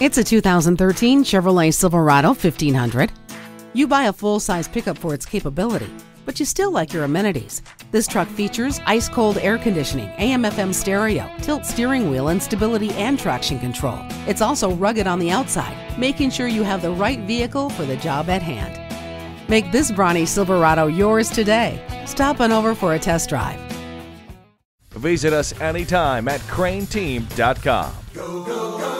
It's a 2013 Chevrolet Silverado 1500. You buy a full size pickup for its capability, but you still like your amenities. This truck features ice cold air conditioning, AM FM stereo, tilt steering wheel, and stability and traction control. It's also rugged on the outside, making sure you have the right vehicle for the job at hand. Make this brawny Silverado yours today. Stop on over for a test drive. Visit us anytime at crainteam.com. Go, go.